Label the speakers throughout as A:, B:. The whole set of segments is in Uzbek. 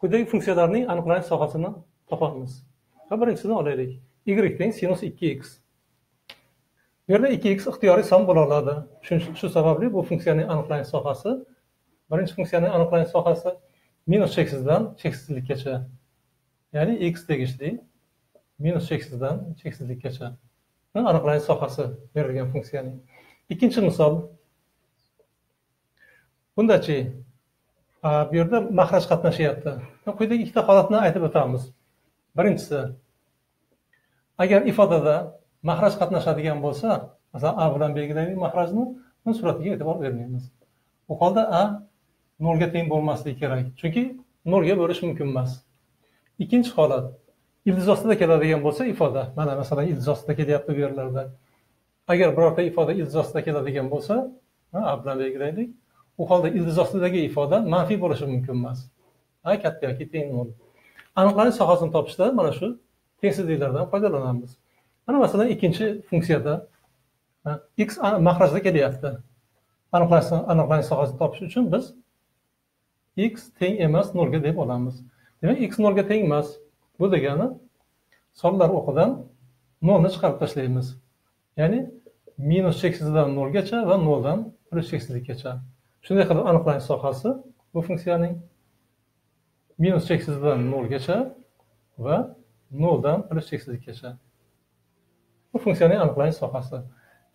A: quyidagi funksiyalarning aniqlanish sohasini topamiz. Va birinchisini olaylik. Y teng sinus ikki x. Bu yerda ikki x ixtiyoriy son bo'la oladi. Shu sababli bu funksiyaning aniqlanish sohasi birinchi funksiyaning aniqlanish sohasi minus cheksizdan cheksizlikkacha. Ya'ni x tegishli minus cheksizdan cheksizlikkacha. Aniqlanish sohasi berilgan funksiyaning. Ikkinchi misol. Bundachi bu yerda mahraj qatnashyapti quyidagi ikkita holatni aytib o'tamiz birinchisi agar ifodada mahraj qatnashadigan bo'lsa masalan a bilan belgilaylik mahrajni uni suratiga e'tibor bermaymiz u holda a nolga teng bo'lmasligi kerak chunki nolga bo'lish mumkin emas ikkinchi holat ildiz ostida keladigan bo'lsa ifoda mana masalan ildiz ostida kelyapti bu yerlarda agar birorta ifoda ildiz ostida keladigan bo'lsa a bilan belgilaylik u holda ildiz ostidagi ifoda manfiy bo'lishi mumkin emas. A katta yoki teng nol aniqlanish sohasini topishda mana shu tengsizliklardan foydalanamiz. Mana masalan ikkinchi funksiyada x mahrajda kelyapti. Aniqlash aniqlanish sohasini topish uchun biz x teng emas nolga deb olamiz. Demak x nolga teng emas. Bu degani sonlar o'qidan nolni chiqarib tashlaymiz. Ya'ni minus cheksizdan nolgacha va noldan plyus cheksizlikkacha shunday qilib aniqlanish sohasi bu funksiyaning minus cheksizdan nolgacha va noldan plyus cheksizlikgacha. Bu funksiyaning aniqlanish sohasi.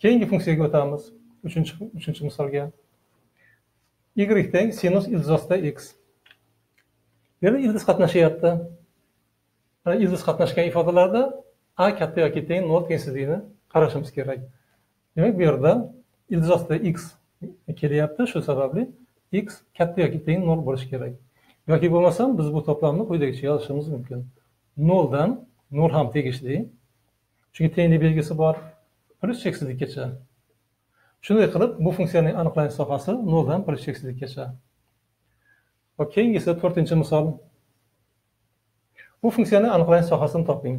A: Keyingi funksiyaga o'tamiz. Uchinchi uchinchi misolga. Y teng sinus ildiz x. Bu yerda ildiz qatnashyapti. Mana ildiz qatnashgan ifodalarda a katta yoki teng nol tengsizligini qarashimiz kerak. Demak bu yerda ildiz x kelyapti shu sababli x katta yoki teng nol bo'lishi kerak. Yoki bo'lmasam biz bu to'plamni quyidagicha yozishimiz mumkin. Noldan nol ham tegishli. Chunki tenglik belgisi bor. Plyus cheksizlikkacha. Shunday qilib bu funksiyaning aniqlanish sohasi noldan plyus cheksizlikkacha. Va keyingisi to'rtinchi misol. Bu funksiyaning aniqlanish sohasini toping.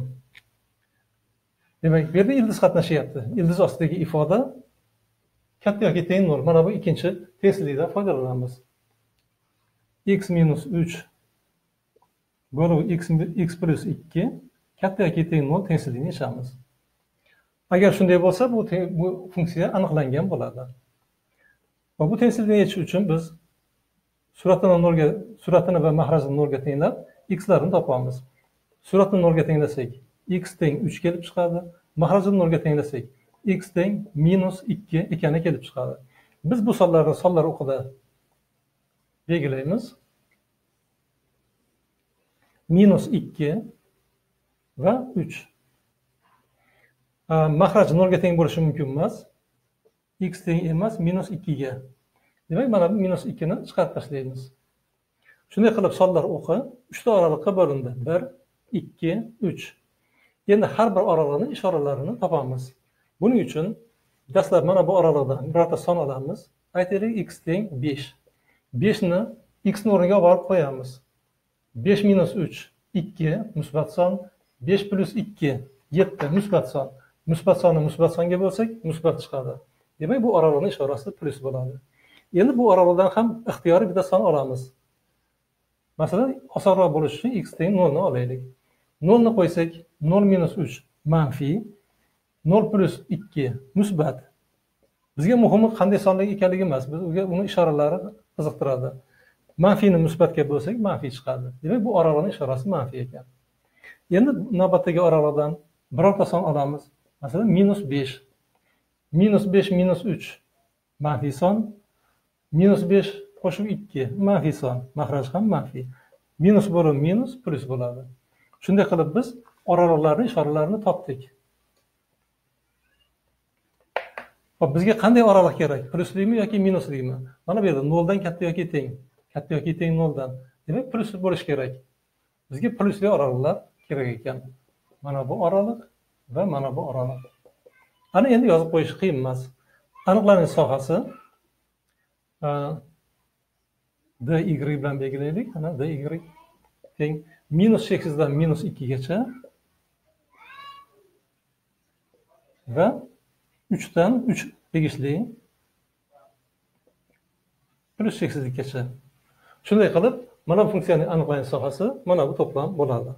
A: Demak bu yerda ildiz qatnashyapti. Ildiz ostidagi ifoda katta yoki teng nol. Mana bu ikkinchi tengsizlikdan foydalanamiz. X minus uch bo'lib x x plyus ikki katta yoki teng nol tengsizligini yechamiz. Agar shunday bo'lsa bu bu funksiya aniqlangan bo'ladi. Va bu tengsizlikni yechish uchun biz suratini nolga suratini va mahrajini nolga tenglab xlarni topamiz. Suratni nolga tenglasak x teng uch kelib chiqadi. Mahrajini nolga tenglasak x teng minus ikki ekani kelib chiqadi. Biz bu sonlarni sonlar o'qida belgilaymiz. Minus ikki va uch. Mahraj nolga teng bo'lishi mumkin emas. X teng emas minus ikkiga. Demak mana bu minus ikkini chiqarib tashlaymiz. Shunday qilib sonlar o'qi uchta oraliqqa bo'lindi. Bir ikki uch. Endi har bir oraliqni ishoralarini topamiz. Buning uchun dastlab mana bu oraliqdan birorta son olamiz. Aytaylik x teng besh. Beshni xni o'rniga olib borib qo'yamiz. Besh minus uch ikki musbat son. Besh plyus ikki yetti musbat son. Musbat sonni musbat songa bo'lsak musbat chiqadi. Demak bu oraliqni ishorasi plyus bo'ladi. Endi bu oraliqdan ham ixtiyoriy bitta son olamiz. Masalan osonroq bo'lishi uchun x teng nolni olaylik. Nolni qo'ysak nol minus uch manfiy nol plyus ikki musbat. Bizga muhimi qanday sonli ekanligi emas. Biz uni ishoralari qiziqtiradi. Manfiyni musbatga bo'lsak manfiy chiqadi. Demak bu oraliqni ishorasi manfiy ekan. Endi navbatdagi oraliqdan birorta son olamiz. Masalan minus besh. Minus besh minus uch. Manfiy son. Minus besh qo'shib ikki. Manfiy son. Mahraj ham manfiy. Minus bo'lib minus plyus bo'ladi. Shunday qilib biz oraliqlarni ishoralarini topdik. Hop bizga qanday oraliq kerak? Pluslikmi yoki minuslikmi mana bu yerda noldan katta yoki teng. Katta yoki teng noldan. Demak plyus bo'lishi kerak. Bizga plyusli oraliqlar kerak ekan. Mana bu oraliq va mana bu oraliq. Ana endi yozib qo'yish qiyin emas. Aniqlanish sohasi d y bilan belgilaylik. Ana y teng. Minus cheksizdan minus ikkigacha va uchdan uch tegishli plyus cheksizlikkacha shunday qilib mana bu funksiyaning aniqlanish sohasi mana bu to'plam bo'ladi